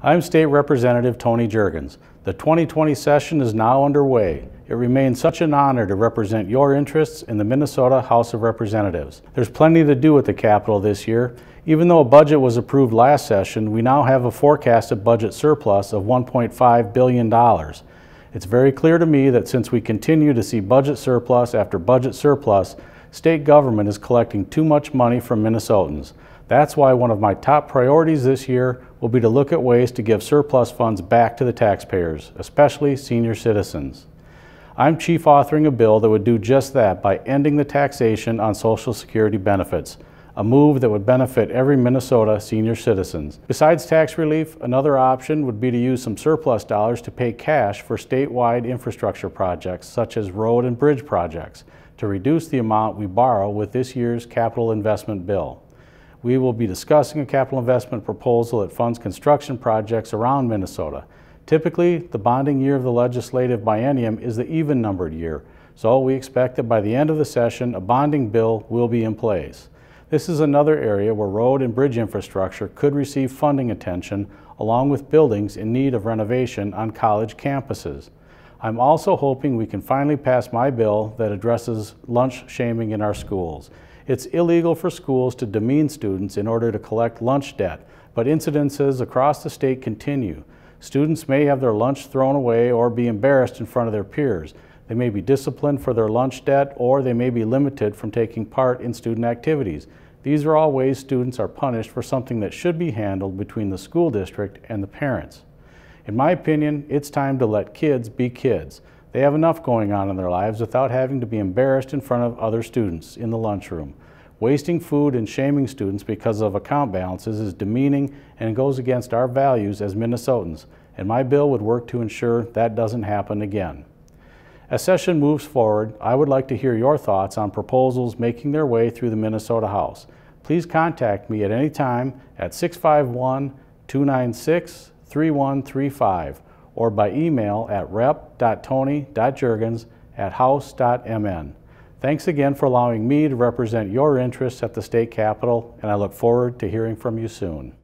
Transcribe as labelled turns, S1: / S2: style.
S1: I'm State Representative Tony Jurgens. The 2020 session is now underway. It remains such an honor to represent your interests in the Minnesota House of Representatives. There's plenty to do at the Capitol this year. Even though a budget was approved last session, we now have a forecasted budget surplus of $1.5 billion. It's very clear to me that since we continue to see budget surplus after budget surplus, state government is collecting too much money from Minnesotans. That's why one of my top priorities this year will be to look at ways to give surplus funds back to the taxpayers, especially senior citizens. I'm chief authoring a bill that would do just that by ending the taxation on Social Security benefits, a move that would benefit every Minnesota senior citizens. Besides tax relief, another option would be to use some surplus dollars to pay cash for statewide infrastructure projects such as road and bridge projects to reduce the amount we borrow with this year's capital investment bill we will be discussing a capital investment proposal that funds construction projects around Minnesota. Typically, the bonding year of the legislative biennium is the even-numbered year, so we expect that by the end of the session, a bonding bill will be in place. This is another area where road and bridge infrastructure could receive funding attention along with buildings in need of renovation on college campuses. I'm also hoping we can finally pass my bill that addresses lunch shaming in our schools. It's illegal for schools to demean students in order to collect lunch debt, but incidences across the state continue. Students may have their lunch thrown away or be embarrassed in front of their peers. They may be disciplined for their lunch debt or they may be limited from taking part in student activities. These are all ways students are punished for something that should be handled between the school district and the parents. In my opinion, it's time to let kids be kids. They have enough going on in their lives without having to be embarrassed in front of other students in the lunchroom. Wasting food and shaming students because of account balances is demeaning and goes against our values as Minnesotans, and my bill would work to ensure that doesn't happen again. As session moves forward, I would like to hear your thoughts on proposals making their way through the Minnesota House. Please contact me at any time at 651 296 3135 or by email at rep.tony.jurgens at house.mn. Thanks again for allowing me to represent your interests at the state capitol, and I look forward to hearing from you soon.